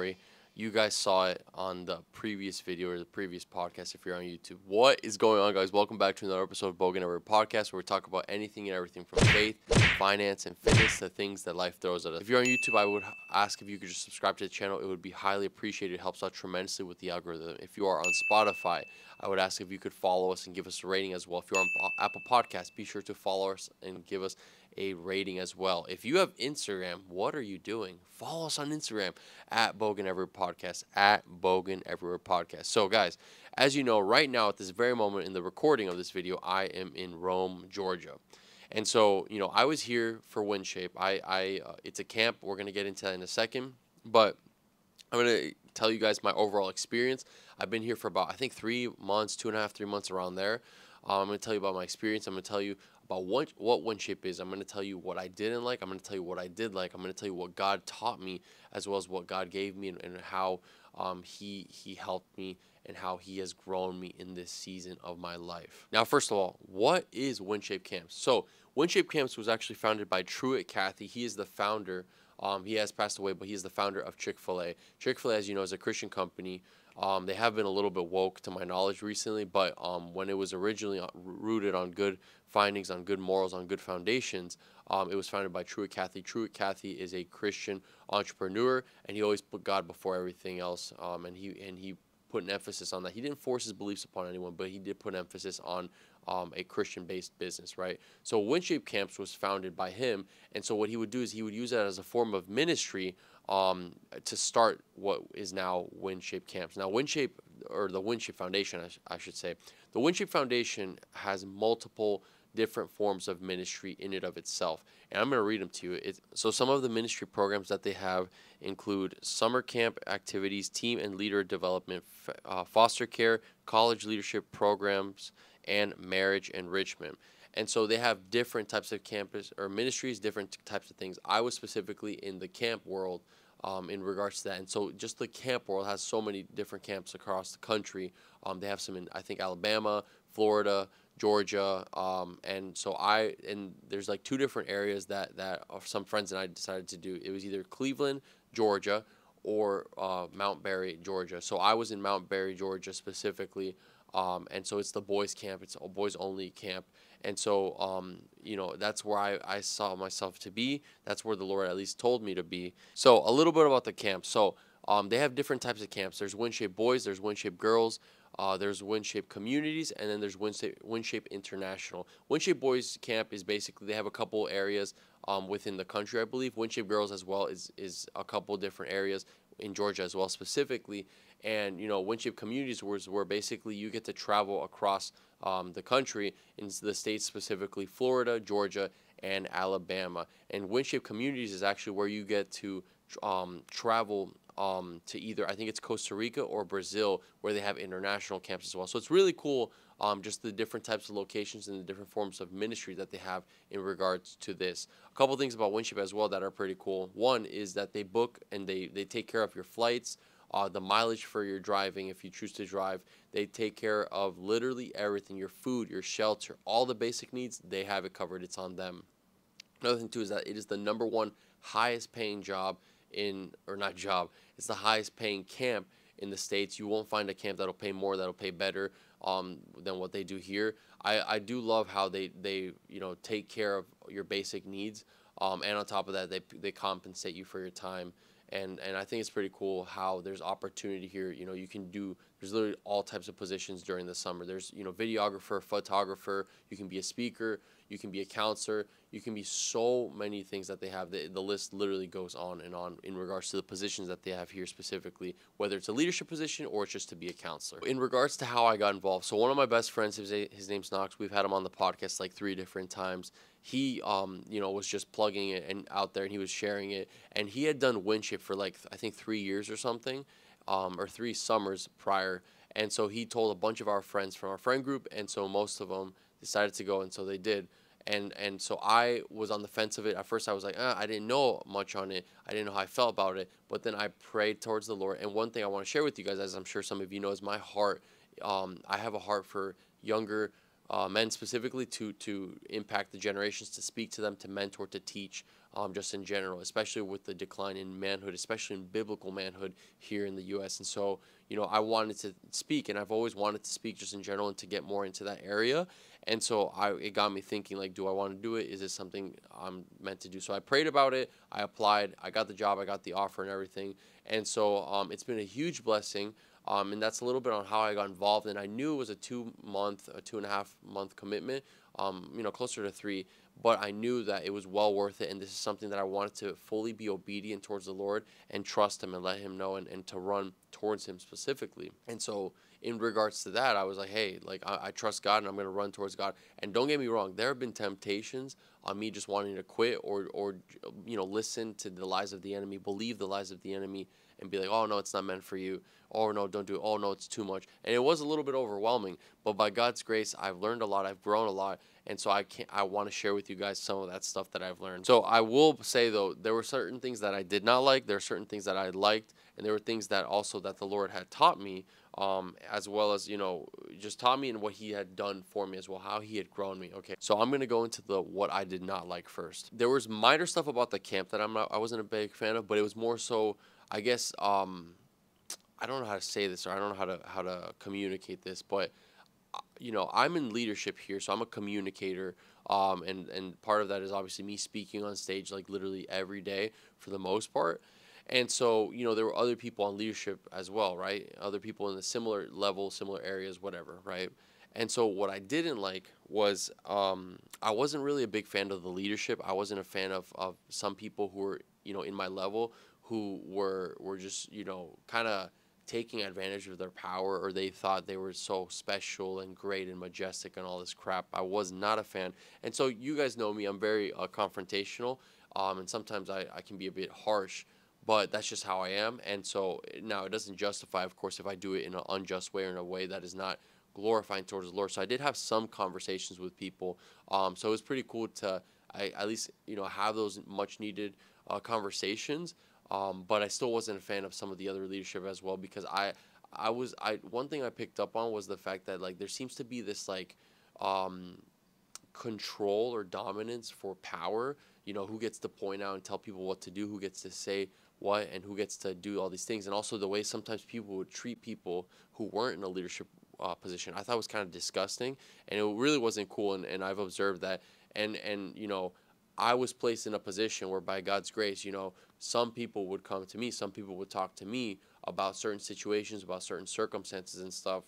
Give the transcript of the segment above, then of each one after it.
dormitory. You guys saw it on the previous video or the previous podcast if you're on YouTube. What is going on, guys? Welcome back to another episode of Bogan Every Podcast where we talk about anything and everything from faith, finance, and fitness, the things that life throws at us. If you're on YouTube, I would ask if you could just subscribe to the channel. It would be highly appreciated. It helps out tremendously with the algorithm. If you are on Spotify, I would ask if you could follow us and give us a rating as well. If you're on Apple Podcasts, be sure to follow us and give us a rating as well. If you have Instagram, what are you doing? Follow us on Instagram at Bogan Everywhere Podcast, at Bogan Everywhere Podcast. So, guys, as you know, right now at this very moment in the recording of this video, I am in Rome, Georgia. And so, you know, I was here for WinShape. I, I, uh, it's a camp. We're gonna get into that in a second, but I'm gonna tell you guys my overall experience. I've been here for about I think three months, two and a half, three months around there. Um, I'm gonna tell you about my experience. I'm gonna tell you about what what WinShape is. I'm going to tell you what I didn't like. I'm going to tell you what I did like. I'm going to tell you what God taught me, as well as what God gave me, and, and how um, He He helped me, and how He has grown me in this season of my life. Now, first of all, what is WinShape Camps? So, WinShape Camps was actually founded by Truett Cathy. He is the founder. Um, he has passed away, but he is the founder of Chick Fil A. Chick Fil A, as you know, is a Christian company. Um, they have been a little bit woke to my knowledge recently, but um, when it was originally uh, rooted on good findings, on good morals, on good foundations, um, it was founded by Truett Cathy. Truett Cathy is a Christian entrepreneur, and he always put God before everything else. Um, and he and he put an emphasis on that. He didn't force his beliefs upon anyone, but he did put an emphasis on um, a Christian based business, right? So WinShape Camps was founded by him. And so what he would do is he would use that as a form of ministry um, to start what is now WinShape Camps. Now, WinShape, or the WinShape Foundation, I, sh- I should say, the WinShape Foundation has multiple different forms of ministry in and of itself. And I'm going to read them to you. It, so some of the ministry programs that they have include summer camp activities, team and leader development, uh, foster care, college leadership programs, and marriage enrichment. And so they have different types of campus or ministries, different types of things. I was specifically in the camp world um, in regards to that. And so just the camp world has so many different camps across the country. Um, they have some in, I think, Alabama, Florida, Georgia, um, and so I and there's like two different areas that that some friends and I decided to do. It was either Cleveland, Georgia, or uh, Mount Berry, Georgia. So I was in Mount Berry, Georgia specifically, um, and so it's the boys' camp. It's a boys only camp, and so um, you know that's where I, I saw myself to be. That's where the Lord at least told me to be. So a little bit about the camp. So um, they have different types of camps. There's WinShape boys. There's WinShape girls. Uh, there's WinShape Communities, and then there's WinShape, WinShape International. WinShape Boys Camp is basically they have a couple areas um, within the country, I believe. WinShape Girls as well is is a couple different areas in Georgia as well specifically. And you know, WinShape Communities was where basically you get to travel across um, the country in the states specifically Florida, Georgia, and Alabama. And WinShape Communities is actually where you get to um, travel um, to either I think it's Costa Rica or Brazil where they have international camps as well. So it's really cool um, just the different types of locations and the different forms of ministry that they have in regards to this. A couple things about WinShape as well that are pretty cool. One is that they book and they, they take care of your flights, uh, the mileage for your driving if you choose to drive. They take care of literally everything your food, your shelter, all the basic needs, they have it covered. It's on them. Another thing, too, is that it is the number one highest paying job in, or not job, it's the highest paying camp in the states. You won't find a camp that'll pay more, that'll pay better um, than what they do here. I, I do love how they, they you know take care of your basic needs, um, and on top of that, they they compensate you for your time. And, and I think it's pretty cool how there's opportunity here. You know, you can do there's literally all types of positions during the summer. There's you know videographer, photographer. You can be a speaker. You can be a counselor. You can be so many things that they have. The, the list literally goes on and on in regards to the positions that they have here specifically, whether it's a leadership position or it's just to be a counselor. In regards to how I got involved, so one of my best friends, his, his name's Knox. We've had him on the podcast like three different times. He, um, you know, was just plugging it and out there, and he was sharing it. And he had done WinShape for like I think three years or something, um, or three summers prior. And so he told a bunch of our friends from our friend group, and so most of them decided to go, and so they did and and so I was on the fence of it. At first, I was like, ah, I didn't know much on it. I didn't know how I felt about it. But then I prayed towards the Lord. And one thing I want to share with you guys, as I'm sure some of you know, is my heart. Um, I have a heart for younger uh, men specifically to to impact the generations, to speak to them, to mentor, to teach. um, just in general, especially with the decline in manhood, especially in biblical manhood here in the U.S. And so, you know, I wanted to speak, and I've always wanted to speak just in general and to get more into that area. And so I, it got me thinking, like, do I want to do it? Is this something I'm meant to do? So I prayed about it. I applied. I got the job. I got the offer and everything. And so um, it's been a huge blessing. Um, and that's a little bit on how I got involved. And I knew it was a two month, a two and a half month commitment, um, you know, closer to three. But I knew that it was well worth it. And this is something that I wanted to fully be obedient towards the Lord and trust Him and let Him know and, and to run towards Him specifically. And so, in regards to that, I was like, hey, like, I, I trust God and I'm going to run towards God. And don't get me wrong, there have been temptations on me just wanting to quit or, or, you know, listen to the lies of the enemy, believe the lies of the enemy and be like, oh no, it's not meant for you. Oh no, don't do it. Oh no, it's too much. And it was a little bit overwhelming, but by God's grace, I've learned a lot. I've grown a lot, and so I can I want to share with you guys some of that stuff that I've learned. So I will say though, there were certain things that I did not like. There are certain things that I liked, and there were things that also that the Lord had taught me, um, as well as you know, just taught me and what He had done for me as well, how He had grown me. Okay, so I'm gonna go into the what I did not like first. There was minor stuff about the camp that I'm not I wasn't a big fan of, but it was more so I guess um, I don't know how to say this or I don't know how to how to communicate this, but uh, you know I'm in leadership here, so I'm a communicator, um, and and part of that is obviously me speaking on stage like literally every day for the most part. And so, you know, there were other people on leadership as well, right? Other people in the similar level, similar areas, whatever, right? And so, what I didn't like was um, I wasn't really a big fan of the leadership. I wasn't a fan of, of some people who were, you know, in my level who were were just you know kind of taking advantage of their power or they thought they were so special and great and majestic and all this crap. I was not a fan. And so you guys know me, I'm very uh, confrontational um, and sometimes I, I can be a bit harsh, but that's just how I am. And so now it doesn't justify, of course, if I do it in an unjust way or in a way that is not glorifying towards the Lord. So I did have some conversations with people. Um, so it was pretty cool to I, at least, you know, have those much needed uh, conversations. Um, but I still wasn't a fan of some of the other leadership as well because I I was I one thing I picked up on was the fact that like there seems to be this like um, control or dominance for power. You know, who gets to point out and tell people what to do, who gets to say what, and who gets to do all these things, and also the way sometimes people would treat people who weren't in a leadership uh, position. I thought was kind of disgusting, and it really wasn't cool. And, and I've observed that, and and you know, I was placed in a position where, by God's grace, you know, some people would come to me, some people would talk to me about certain situations, about certain circumstances and stuff,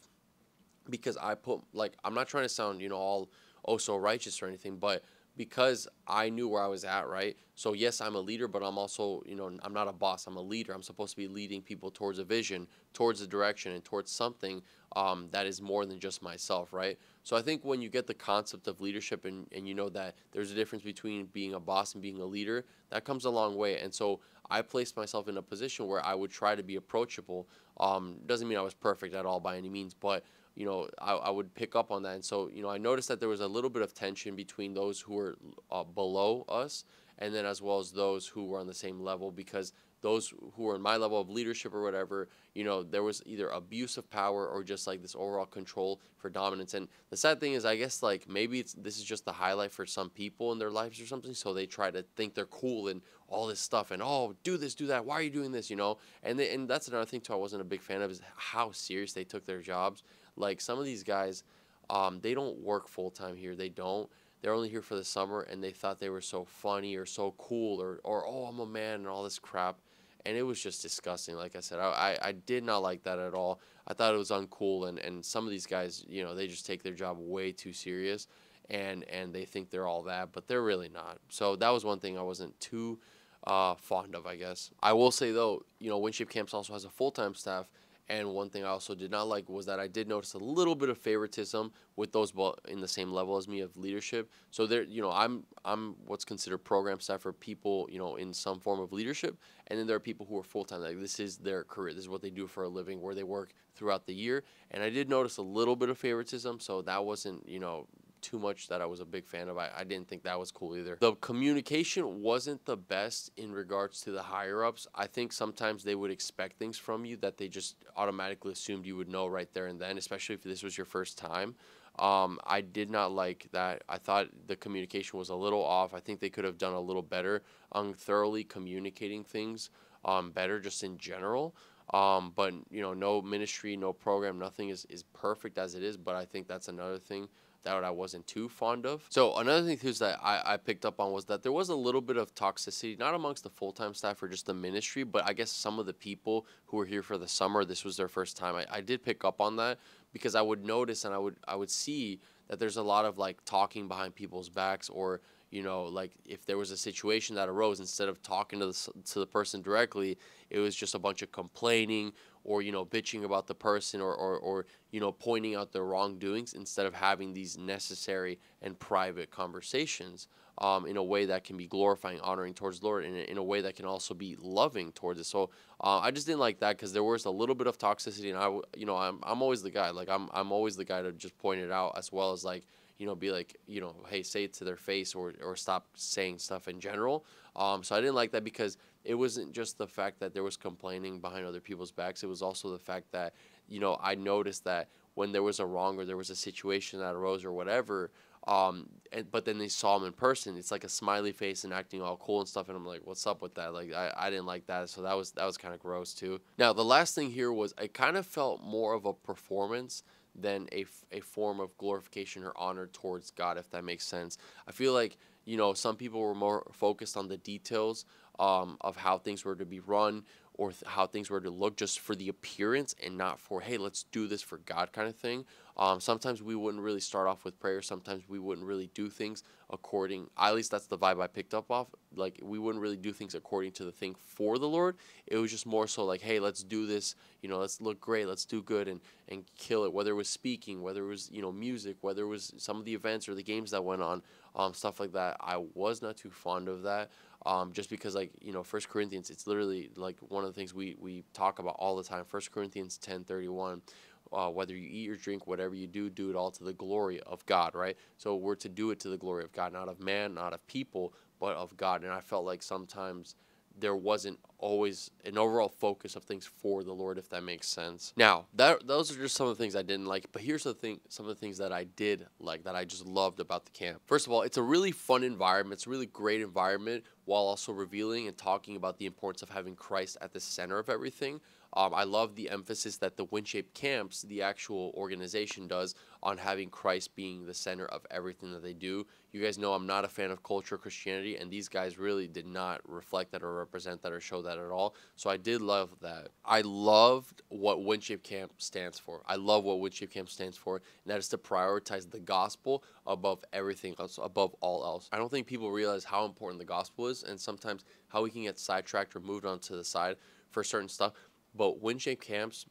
because I put like I'm not trying to sound you know all oh so righteous or anything, but because I knew where I was at, right? So yes, I'm a leader, but I'm also, you know, I'm not a boss. I'm a leader. I'm supposed to be leading people towards a vision, towards a direction, and towards something um, that is more than just myself, right? So I think when you get the concept of leadership and, and you know that there's a difference between being a boss and being a leader, that comes a long way. And so I placed myself in a position where I would try to be approachable. Um, doesn't mean I was perfect at all by any means, but you know, I, I would pick up on that. And so, you know, I noticed that there was a little bit of tension between those who were uh, below us and then as well as those who were on the same level because those who were in my level of leadership or whatever, you know, there was either abuse of power or just like this overall control for dominance. And the sad thing is, I guess like maybe it's this is just the highlight for some people in their lives or something. So they try to think they're cool and all this stuff and oh, do this, do that. Why are you doing this? You know, and they, and that's another thing too. I wasn't a big fan of is how serious they took their jobs. Like some of these guys, um, they don't work full time here. They don't. They're only here for the summer, and they thought they were so funny or so cool or or oh, I'm a man and all this crap and it was just disgusting. Like I said, I, I, I did not like that at all. I thought it was uncool, and, and some of these guys, you know, they just take their job way too serious, and and they think they're all that, but they're really not. So that was one thing I wasn't too uh, fond of, I guess. I will say though, you know, WinShape Camps also has a full time staff, and one thing I also did not like was that I did notice a little bit of favoritism with those in the same level as me of leadership. So there, you know, I'm I'm what's considered program staff for people, you know, in some form of leadership, and then there are people who are full time. Like this is their career. This is what they do for a living, where they work throughout the year. And I did notice a little bit of favoritism, so that wasn't, you know, too much that I was a big fan of. I, I didn't think that was cool either. The communication wasn't the best in regards to the higher ups. I think sometimes they would expect things from you that they just automatically assumed you would know right there and then, especially if this was your first time. Um, I did not like that. I thought the communication was a little off. I think they could have done a little better on thoroughly communicating things um, better, just in general. Um, but you know, no ministry, no program, nothing is, is perfect as it is. But I think that's another thing that I wasn't too fond of. So another thing too that I, I picked up on was that there was a little bit of toxicity, not amongst the full time staff or just the ministry, but I guess some of the people who were here for the summer, this was their first time. I, I did pick up on that because I would notice and I would I would see that there's a lot of like talking behind people's backs or you know like if there was a situation that arose instead of talking to the to the person directly it was just a bunch of complaining or you know bitching about the person or, or, or you know pointing out their wrongdoings instead of having these necessary and private conversations um, in a way that can be glorifying honoring towards the lord and in a way that can also be loving towards it so uh, i just didn't like that because there was a little bit of toxicity and i you know I'm, I'm always the guy like I'm, I'm always the guy to just point it out as well as like you know, be like, you know, hey, say it to their face or, or stop saying stuff in general. Um, so I didn't like that because it wasn't just the fact that there was complaining behind other people's backs. It was also the fact that, you know, I noticed that when there was a wrong or there was a situation that arose or whatever, um, and, but then they saw him in person. It's like a smiley face and acting all cool and stuff. And I'm like, what's up with that? Like, I, I didn't like that. So that was, that was kind of gross too. Now, the last thing here was I kind of felt more of a performance than a, a form of glorification or honor towards God, if that makes sense. I feel like, you know, some people were more focused on the details um, of how things were to be run or th- how things were to look just for the appearance and not for, hey, let's do this for God kind of thing. Um, sometimes we wouldn't really start off with prayer. Sometimes we wouldn't really do things according, at least that's the vibe I picked up off. Like, we wouldn't really do things according to the thing for the Lord. It was just more so like, hey, let's do this, you know, let's look great, let's do good and, and kill it. Whether it was speaking, whether it was, you know, music, whether it was some of the events or the games that went on, um, stuff like that. I was not too fond of that. Um, just because like you know first corinthians it's literally like one of the things we, we talk about all the time first corinthians 10 31 uh, whether you eat or drink, whatever you do, do it all to the glory of God, right? So we're to do it to the glory of God, not of man, not of people, but of God. And I felt like sometimes there wasn't always an overall focus of things for the Lord, if that makes sense. Now, that those are just some of the things I didn't like, but here's the thing: some of the things that I did like, that I just loved about the camp. First of all, it's a really fun environment. It's a really great environment, while also revealing and talking about the importance of having Christ at the center of everything. Um, I love the emphasis that the WinShape Camps, the actual organization, does on having Christ being the center of everything that they do. You guys know I'm not a fan of culture Christianity, and these guys really did not reflect that or represent that or show that at all. So I did love that. I loved what WinShape Camp stands for. I love what WinShape Camp stands for, and that is to prioritize the gospel above everything else, above all else. I don't think people realize how important the gospel is, and sometimes how we can get sidetracked or moved on to the side for certain stuff but WinShape Camps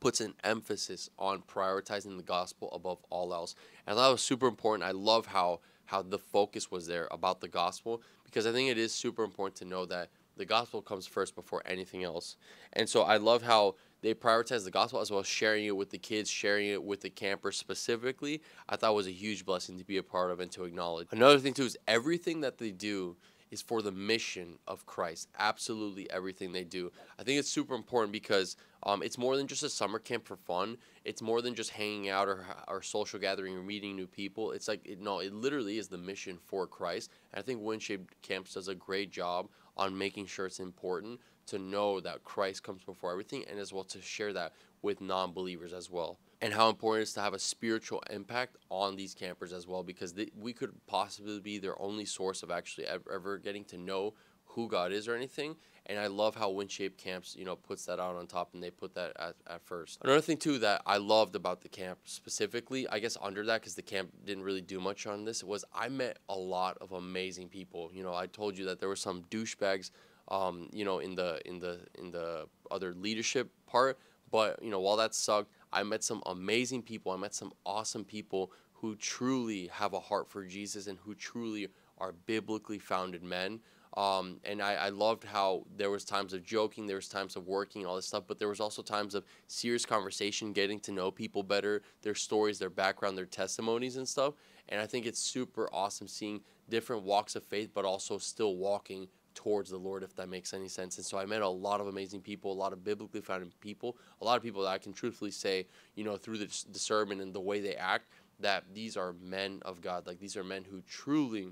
puts an emphasis on prioritizing the gospel above all else. And that was super important. I love how how the focus was there about the gospel because I think it is super important to know that the gospel comes first before anything else. And so I love how they prioritize the gospel as well as sharing it with the kids, sharing it with the campers specifically. I thought was a huge blessing to be a part of and to acknowledge. Another thing too is everything that they do is for the mission of Christ. Absolutely everything they do. I think it's super important because um, it's more than just a summer camp for fun. It's more than just hanging out or, or social gathering or meeting new people. It's like, it, no, it literally is the mission for Christ. And I think WinShape Camps does a great job on making sure it's important to know that Christ comes before everything and as well to share that with non believers as well and how important it is to have a spiritual impact on these campers as well because they, we could possibly be their only source of actually ever, ever, getting to know who God is or anything. And I love how WinShape Camps, you know, puts that out on top and they put that at, at first. Another thing too that I loved about the camp specifically, I guess under that because the camp didn't really do much on this, was I met a lot of amazing people. You know, I told you that there were some douchebags, um, you know, in the in the in the other leadership part. But you know, while that sucked, I met some amazing people. I met some awesome people who truly have a heart for Jesus and who truly are biblically founded men. Um, and I, I loved how there was times of joking, there was times of working, all this stuff, but there was also times of serious conversation, getting to know people better, their stories, their background, their testimonies and stuff. And I think it's super awesome seeing different walks of faith, but also still walking towards the Lord, if that makes any sense. And so I met a lot of amazing people, a lot of biblically founded people, a lot of people that I can truthfully say, you know, through the, sermon and the way they act, that these are men of God. Like these are men who truly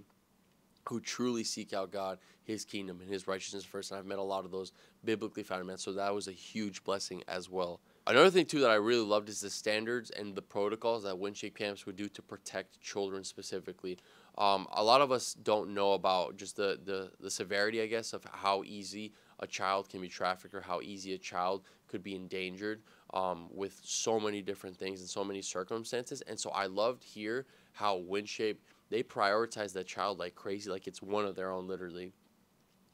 who truly seek out God, His kingdom, and His righteousness first. And I've met a lot of those biblically founded men. So that was a huge blessing as well. Another thing too that I really loved is the standards and the protocols that WinShape camps would do to protect children specifically. Um, a lot of us don't know about just the, the, the severity, I guess, of how easy a child can be trafficked or how easy a child could be endangered um, with so many different things and so many circumstances. And so I loved here how WinShape they prioritize that child like crazy, like it's one of their own, literally.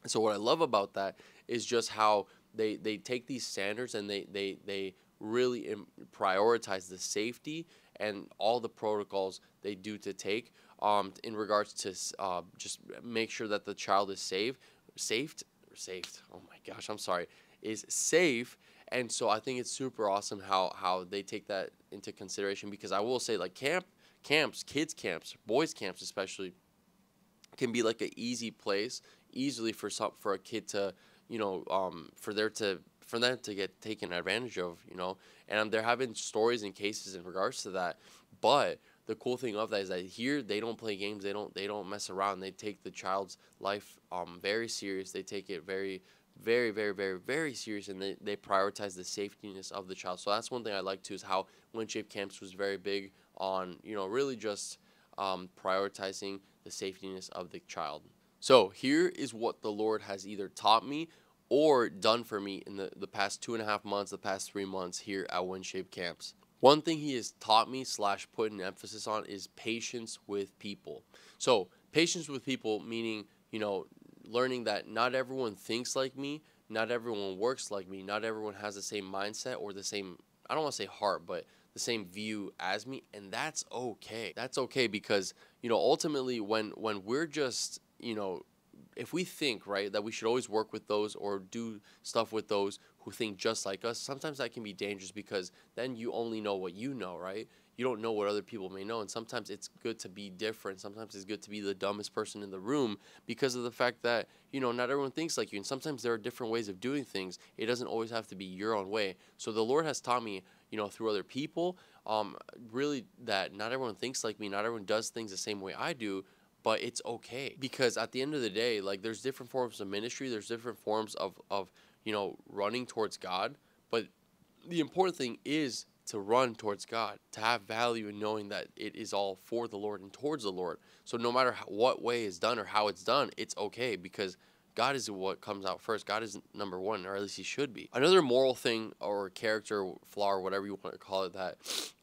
So what I love about that is just how they they take these standards and they they they really prioritize the safety and all the protocols they do to take um, in regards to uh, just make sure that the child is safe, saved, saved. Oh my gosh, I'm sorry, is safe. And so I think it's super awesome how how they take that into consideration because I will say like camp camps, kids camps, boys camps especially, can be like an easy place, easily for some for a kid to, you know, um, for there to for them to get taken advantage of, you know, and um, they're having stories and cases in regards to that. But the cool thing of that is that here they don't play games, they don't they don't mess around. They take the child's life um very serious. They take it very very, very, very, very serious, and they, they prioritize the safetyness of the child. So that's one thing I like too is how WinShape Camps was very big on, you know, really just um, prioritizing the safetyness of the child. So here is what the Lord has either taught me or done for me in the, the past two and a half months, the past three months here at WinShape Camps. One thing he has taught me slash put an emphasis on is patience with people. So patience with people meaning, you know, learning that not everyone thinks like me, not everyone works like me, not everyone has the same mindset or the same, I don't want to say heart, but the same view as me and that's okay that's okay because you know ultimately when when we're just you know if we think right that we should always work with those or do stuff with those who think just like us sometimes that can be dangerous because then you only know what you know right you don't know what other people may know. And sometimes it's good to be different. Sometimes it's good to be the dumbest person in the room because of the fact that, you know, not everyone thinks like you. And sometimes there are different ways of doing things. It doesn't always have to be your own way. So the Lord has taught me, you know, through other people, um, really that not everyone thinks like me. Not everyone does things the same way I do but it's okay because at the end of the day like there's different forms of ministry there's different forms of of you know running towards god but the important thing is to run towards God, to have value in knowing that it is all for the Lord and towards the Lord. So no matter how, what way is done or how it's done, it's okay because God is what comes out first. God is number one, or at least He should be. Another moral thing or character flaw or whatever you want to call it that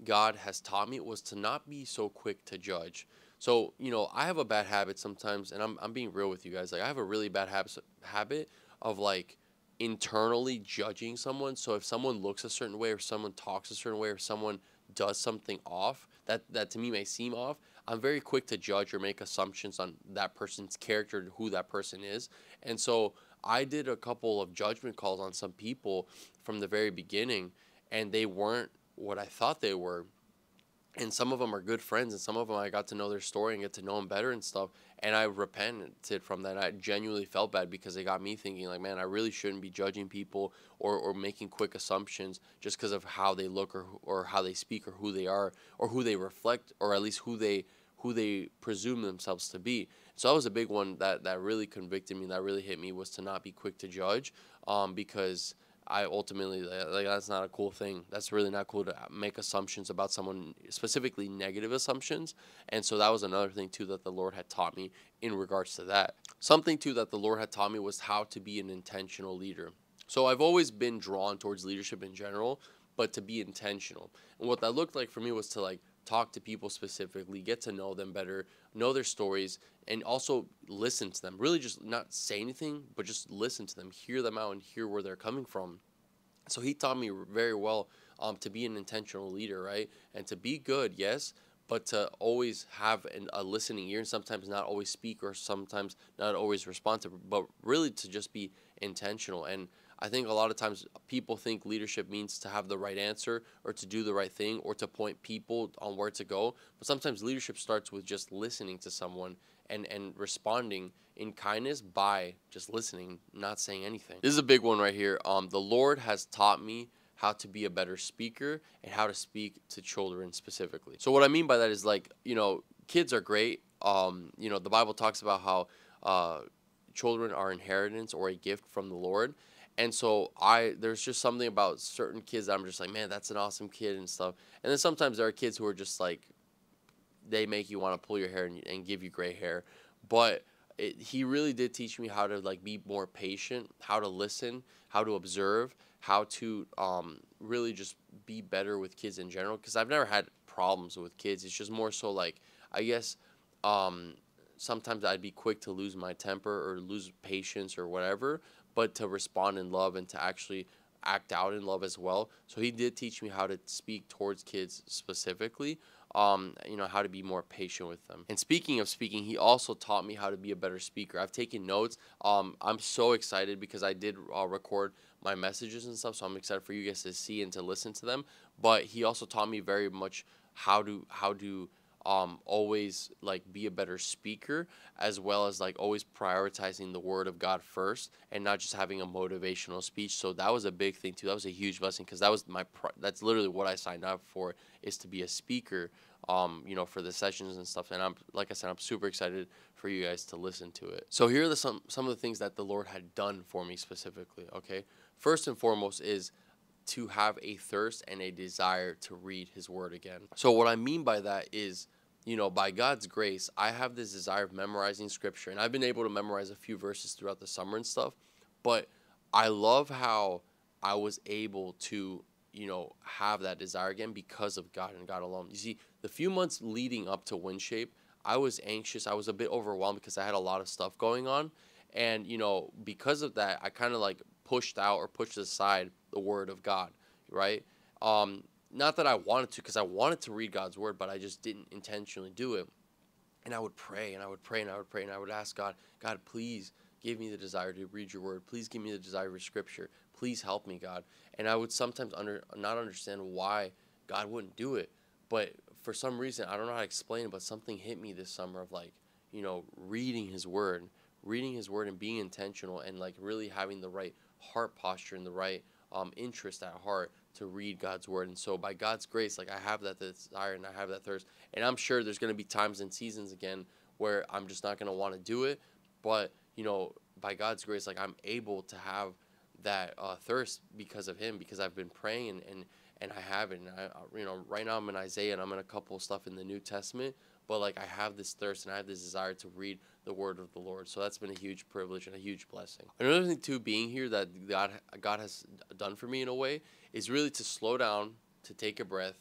God has taught me was to not be so quick to judge. So you know, I have a bad habit sometimes, and I'm I'm being real with you guys. Like I have a really bad habit habit of like internally judging someone. So if someone looks a certain way or someone talks a certain way or someone does something off that that to me may seem off, I'm very quick to judge or make assumptions on that person's character, who that person is. And so I did a couple of judgment calls on some people from the very beginning and they weren't what I thought they were and some of them are good friends and some of them i got to know their story and get to know them better and stuff and i repented from that i genuinely felt bad because it got me thinking like man i really shouldn't be judging people or, or making quick assumptions just because of how they look or, or how they speak or who they are or who they reflect or at least who they who they presume themselves to be. So that was a big one that that really convicted me that really hit me was to not be quick to judge um, because I ultimately like that's not a cool thing. That's really not cool to make assumptions about someone, specifically negative assumptions. And so that was another thing too that the Lord had taught me in regards to that. Something too that the Lord had taught me was how to be an intentional leader. So I've always been drawn towards leadership in general, but to be intentional. And what that looked like for me was to like talk to people specifically, get to know them better, know their stories, and also listen to them. Really, just not say anything, but just listen to them, hear them out, and hear where they're coming from. So he taught me very well um, to be an intentional leader, right? And to be good, yes, but to always have an, a listening ear and sometimes not always speak or sometimes not always respond to, but really to just be intentional. And I think a lot of times people think leadership means to have the right answer or to do the right thing or to point people on where to go. But sometimes leadership starts with just listening to someone and, and responding in kindness by just listening, not saying anything. This is a big one right here. Um, the Lord has taught me how to be a better speaker and how to speak to children specifically. So what I mean by that is like, you know, kids are great. Um, you know, the Bible talks about how uh, children are inheritance or a gift from the Lord. And so I there's just something about certain kids that I'm just like, man, that's an awesome kid and stuff. And then sometimes there are kids who are just like they make you want to pull your hair and, and give you gray hair. But it, he really did teach me how to like be more patient, how to listen, how to observe, how to um, really just be better with kids in general. Because I've never had problems with kids. It's just more so like I guess um, sometimes I'd be quick to lose my temper or lose patience or whatever, but to respond in love and to actually act out in love as well. So he did teach me how to speak towards kids specifically um, you know, how to be more patient with them. And speaking of speaking, he also taught me how to be a better speaker. I've taken notes. Um, I'm so excited because I did uh, record my messages and stuff, so I'm excited for you guys to see and to listen to them. But he also taught me very much how to how to um, always like be a better speaker as well as like always prioritizing the word of God first and not just having a motivational speech. So that was a big thing too. That was a huge blessing because that was my that's literally what I signed up for is to be a speaker. Um, you know, for the sessions and stuff. And I'm like I said, I'm super excited for you guys to listen to it. So here are the some some of the things that the Lord had done for me specifically. Okay, first and foremost is to have a thirst and a desire to read His Word again. So what I mean by that is you know, by God's grace, I have this desire of memorizing scripture. And I've been able to memorize a few verses throughout the summer and stuff. But I love how I was able to, you know, have that desire again because of God and God alone. You see, the few months leading up to WinShape, I was anxious. I was a bit overwhelmed because I had a lot of stuff going on. And, you know, because of that, I kind of like pushed out or pushed aside the word of God, right? Um, not that I wanted to, because I wanted to read God's word, but I just didn't intentionally do it. And I would pray and I would pray and I would pray and I would ask God, God, please give me the desire to read your word. Please give me the desire for scripture. Please help me, God. And I would sometimes under not understand why God wouldn't do it. But for some reason, I don't know how to explain it, but something hit me this summer of like, you know, reading his word, reading his word and being intentional and like really having the right heart posture and the right um, interest at heart to read God's word. And so by God's grace, like I have that desire and I have that thirst. And I'm sure there's going to be times and seasons again where I'm just not going to want to do it. But, you know, by God's grace, like I'm able to have that uh, thirst because of Him, because I've been praying and, and, I have it. And I, you know, right now I'm in Isaiah and I'm in a couple stuff in the New Testament. But like I have this thirst and I have this desire to read the word of the Lord. So that's been a huge privilege and a huge blessing. Another thing too, being here that God God has done for me in a way is really to slow down, to take a breath,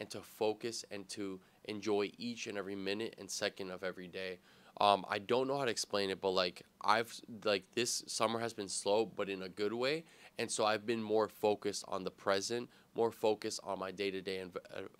and to focus and to enjoy each and every minute and second of every day. Um, I don't know how to explain it, but like I've like this summer has been slow, but in a good way, and so I've been more focused on the present, more focused on my day to day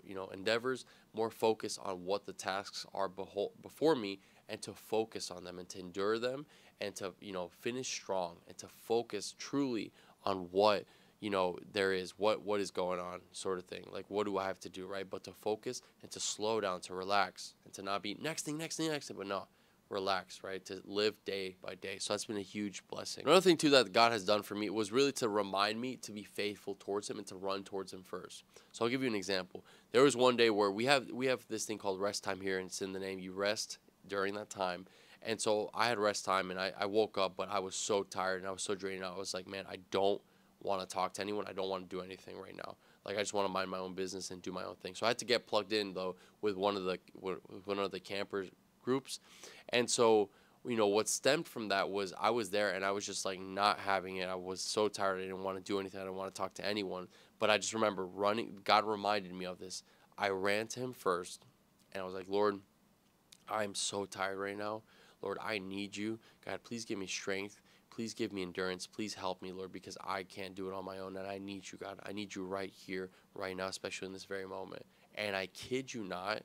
you know endeavors, more focused on what the tasks are beho- before me, and to focus on them and to endure them and to you know finish strong and to focus truly on what you know there is what what is going on sort of thing. Like what do i have to do right? But to focus and to slow down to relax and to not be next thing next thing next thing but no relax right? To live day by day. So that's been a huge blessing. Another thing too that god has done for me was really to remind me to be faithful towards him and to run towards him first. So i'll give you an example. There was one day where we have we have this thing called rest time here and it's in the name you rest during that time and so i had rest time and i, I woke up but i was so tired and i was so drained i was like man i don't want to talk to anyone. I don't want to do anything right now. Like I just want to mind my own business and do my own thing. So I had to get plugged in though with one of the with one of the campers groups, and so you know what stemmed from that was I was there and I was just like not having it. I was so tired. I didn't want to do anything. I didn't want to talk to anyone. But I just remember running. God reminded me of this. I ran to Him first, and I was like, Lord, I'm so tired right now. Lord, I need you. God, please give me strength. Please give me endurance. Please help me, Lord, because I can't do it on my own. And I need you, God. I need you right here, right now, especially in this very moment. And I kid you not,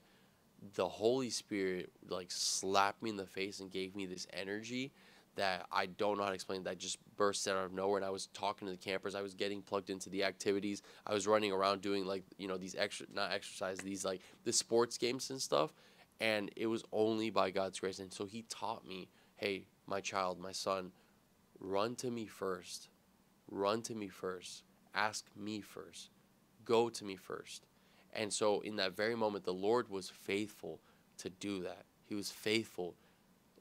the Holy Spirit like slapped me in the face and gave me this energy that I don't know how to explain. That just burst out of nowhere. And I was talking to the campers. I was getting plugged into the activities. I was running around doing like you know these extra not exercise these like the sports games and stuff. And it was only by God's grace. And so He taught me, hey, my child, my son, run to me first. Run to me first. ask me first. Go to me first. And so in that very moment, the Lord was faithful to do that. He was faithful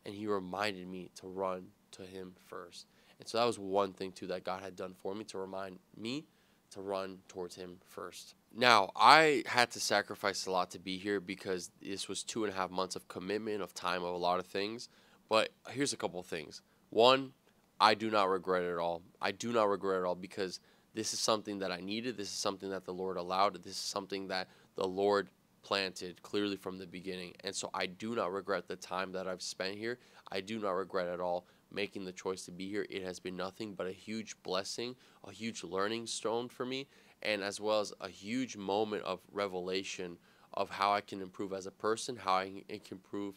and he reminded me to run to him first. And so that was one thing too that God had done for me to remind me to run towards him first. Now, I had to sacrifice a lot to be here because this was two and a half months of commitment, of time, of a lot of things. But here's a couple of things. One, I do not regret it at all. I do not regret it all because this is something that I needed. This is something that the Lord allowed. This is something that the Lord planted clearly from the beginning. And so I do not regret the time that I've spent here. I do not regret at all making the choice to be here. It has been nothing but a huge blessing, a huge learning stone for me, and as well as a huge moment of revelation of how I can improve as a person, how I can improve,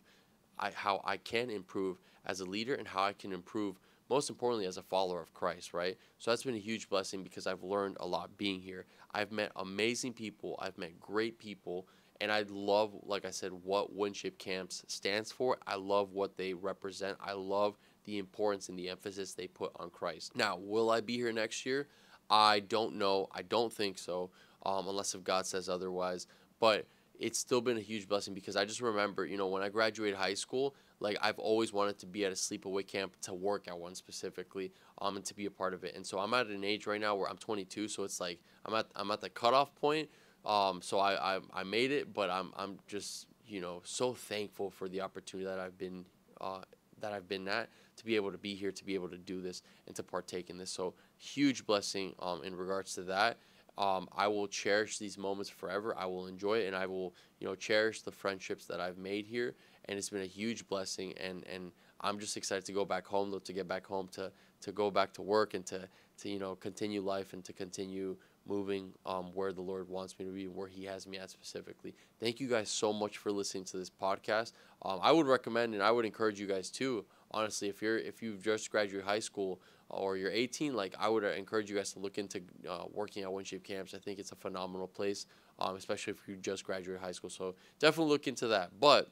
I, how I can improve as a leader, and how I can improve most importantly as a follower of Christ, right? So that's been a huge blessing because I've learned a lot being here. I've met amazing people, I've met great people, and I love, like I said, what WinShape Camps stands for. I love what they represent. I love the importance and the emphasis they put on Christ. Now, will I be here next year? I don't know. I don't think so, um, unless if God says otherwise. But it's still been a huge blessing because I just remember, you know, when I graduated high school, like I've always wanted to be at a sleepaway camp to work at one specifically, um, and to be a part of it. And so I'm at an age right now where I'm 22, so it's like I'm at I'm at the cutoff point. Um, so I, I I made it, but I'm I'm just you know so thankful for the opportunity that I've been uh, that I've been at to be able to be here, to be able to do this, and to partake in this. So huge blessing um, in regards to that. Um, I will cherish these moments forever. I will enjoy it, and I will, you know, cherish the friendships that I've made here. And it's been a huge blessing, and and I'm just excited to go back home, though, to get back home, to to go back to work, and to to you know continue life, and to continue moving um, where the Lord wants me to be, and where He has me at specifically. Thank you guys so much for listening to this podcast. Um, I would recommend, and I would encourage you guys too. Honestly, if you're if you've just graduated high school or you're 18, like I would encourage you guys to look into uh, working at WinShape Camps. I think it's a phenomenal place, um, especially if you just graduated high school. So definitely look into that. But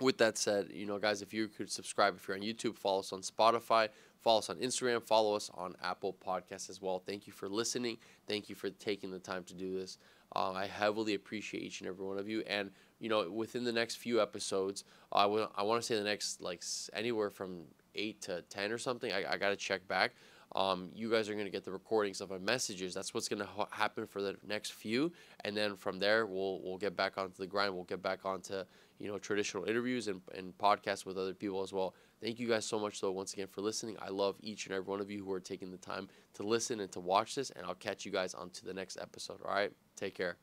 with that said, you know, guys, if you could subscribe if you're on YouTube, follow us on Spotify, follow us on Instagram, follow us on Apple Podcasts as well. Thank you for listening. Thank you for taking the time to do this. Um, I heavily appreciate each and every one of you. And you know, within the next few episodes, I want to say the next like anywhere from eight to ten or something. I, I got to check back. Um, you guys are going to get the recordings of my messages. That's what's going to ha- happen for the next few, and then from there we'll we'll get back onto the grind. We'll get back onto you know traditional interviews and, and podcasts with other people as well. Thank you guys so much though once again for listening. I love each and every one of you who are taking the time to listen and to watch this, and I'll catch you guys on to the next episode. All right, take care.